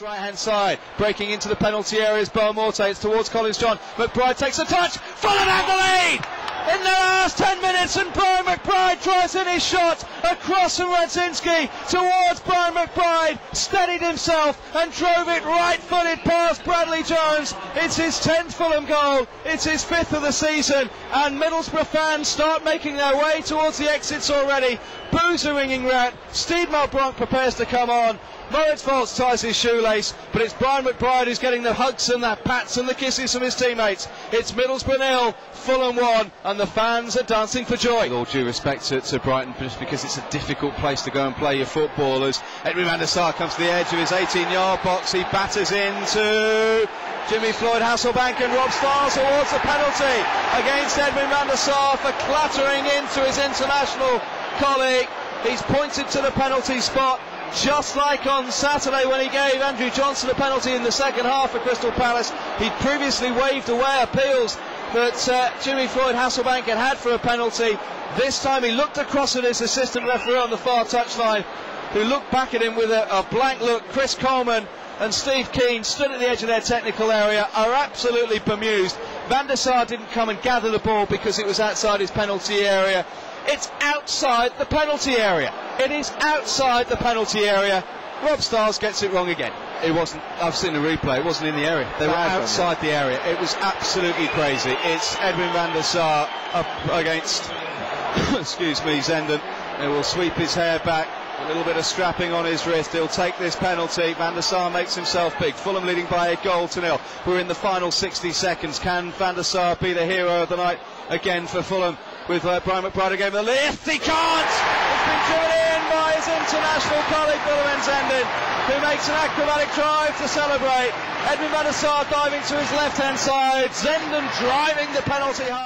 Right hand side, breaking into the penalty area is Morte. It's towards Collins John. McBride takes a touch. Fulham have the lead in the last 10 minutes, and Brian McBride tries in his shot across from Radzinski towards Brian McBride. Steadied himself and drove it right footed past Bradley Jones. It's his 10th Fulham goal. It's his fifth of the season, and Middlesbrough fans start making their way towards the exits already. Boos are ringing rat. Steed Malbranque prepares to come on. Moritz Volz ties his shoelace, but it's Brian McBride who's getting the hugs and the pats and the kisses from his teammates. It's Middlesbrough nil, Fulham one, and the fans are dancing for joy. With all due respect to, to Brighton, just because it's a difficult place to go and play your footballers. Edwin van der Sar comes to the edge of his 18-yard box. He batters into Jimmy Floyd Hasselbaink and Rob Styles awards a penalty against Edwin van der Sar for clattering into his international colleague. He's pointed to the penalty spot just like on Saturday when he gave Andrew Johnson a penalty in the second half for Crystal Palace. He'd previously waved away appeals that uh, Jimmy Floyd Hasselbaink had had for a penalty. This time he looked across at his assistant referee on the far touchline, who looked back at him with a, a blank look. Chris Coleman and Steve Kean stood at the edge of their technical area, are absolutely bemused. Van der Sar didn't come and gather the ball because it was outside his penalty area. It's outside the penalty area. It is outside the penalty area. Rob Styles gets it wrong again. It wasn't. I've seen the replay. It wasn't in the area. They were outside the area. It was absolutely crazy. It's Edwin van der Sar up against, excuse me, Zenden. He will sweep his hair back. A little bit of strapping on his wrist. He'll take this penalty. Van der Sar makes himself big. Fulham leading by a goal to nil. We're in the final 60 seconds. Can Van der Sar be the hero of the night again for Fulham? With uh, Brian McBride again the lift. He can't. It's been driven in by his international colleague Willem Zenden, who makes an acrobatic drive to celebrate. Edwin van diving to his left-hand side. Zenden driving the penalty hard.